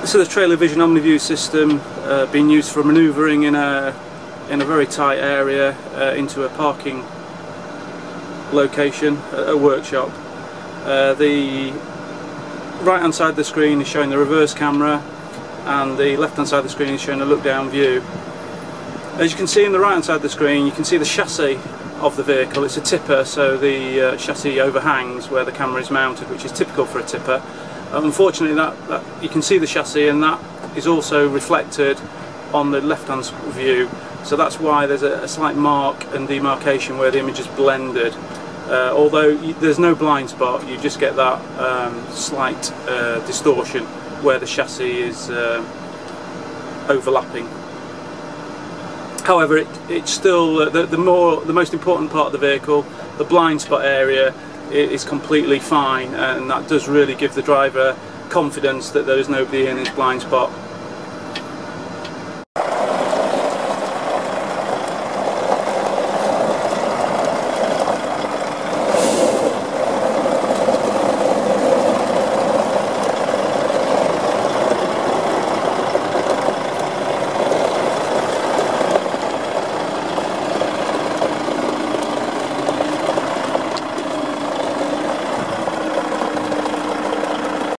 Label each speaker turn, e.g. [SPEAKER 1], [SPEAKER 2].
[SPEAKER 1] This is a trailer vision Omni-Vue system uh, being used for manoeuvring in a in a very tight area uh, into a parking location, a, workshop. Uh, the right hand side of the screen is showing the reverse camera and the left hand side of the screen is showing a look down view. As you can see in the right hand side of the screen you can see the chassis of the vehicle. It's a tipper so the uh, chassis overhangs where the camera is mounted which is typical for a tipper. Unfortunately that, that, you can see the chassis and that is also reflected on the left hand view so that's why there's a, a slight mark and demarcation where the image is blended. Uh, although you, there's no blind spot, you just get that um, slight uh, distortion where the chassis is uh, overlapping. However, it, it's still uh, the, the more the most important part of the vehicle, the blind spot area, is completely fine, and that does really give the driver confidence that there is nobody in his blind spot